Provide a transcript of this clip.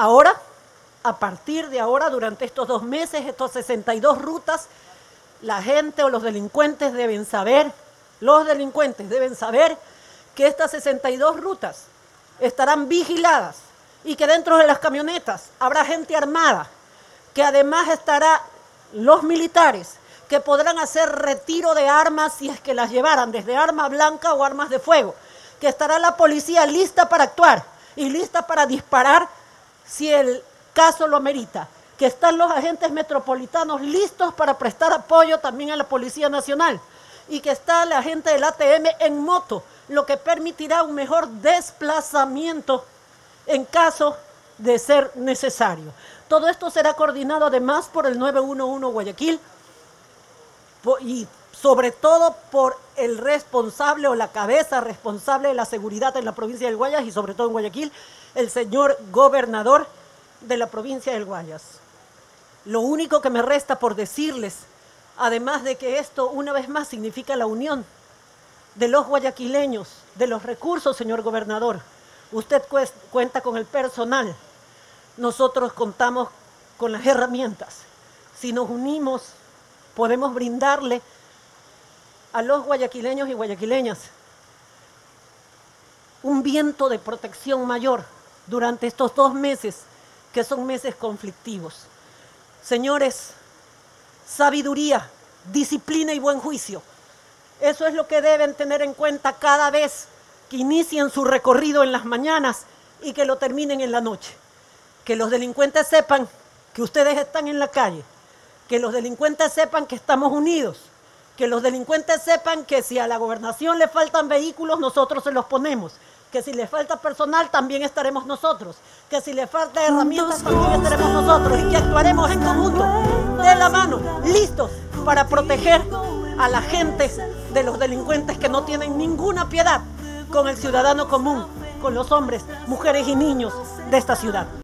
Ahora, a partir de ahora, durante estos dos meses, estos 62 rutas, la gente o los delincuentes deben saber, los delincuentes deben saber que estas 62 rutas estarán vigiladas y que dentro de las camionetas habrá gente armada, que además estará los militares que podrán hacer retiro de armas si es que las llevaran, desde arma blanca o armas de fuego, que estará la policía lista para actuar y lista para disparar si el caso lo amerita, que están los agentes metropolitanos listos para prestar apoyo también a la Policía Nacional y que está la gente del ATM en moto, lo que permitirá un mejor desplazamiento en caso de ser necesario. Todo esto será coordinado además por el 911 Guayaquil y sobre todo por el responsable o la cabeza responsable de la seguridad en la provincia del Guayas y sobre todo en Guayaquil, el señor gobernador de la provincia del Guayas. Lo único que me resta por decirles, además de que esto una vez más significa la unión de los guayaquileños, de los recursos, señor gobernador. Usted cuenta con el personal, nosotros contamos con las herramientas. Si nos unimos, podemos brindarle a los guayaquileños y guayaquileñas un viento de protección mayor durante estos dos meses, que son meses conflictivos. Señores, sabiduría, disciplina y buen juicio. Eso es lo que deben tener en cuenta cada vez que inicien su recorrido en las mañanas y que lo terminen en la noche que los delincuentes sepan que ustedes están en la calle, que los delincuentes sepan que estamos unidos, que los delincuentes sepan que si a la gobernación le faltan vehículos, nosotros se los ponemos, que si le falta personal, también estaremos nosotros, que si le falta herramientas, también estaremos nosotros y que actuaremos en conjunto, de la mano, listos para proteger a la gente de los delincuentes que no tienen ninguna piedad con el ciudadano común, con los hombres, mujeres y niños de esta ciudad.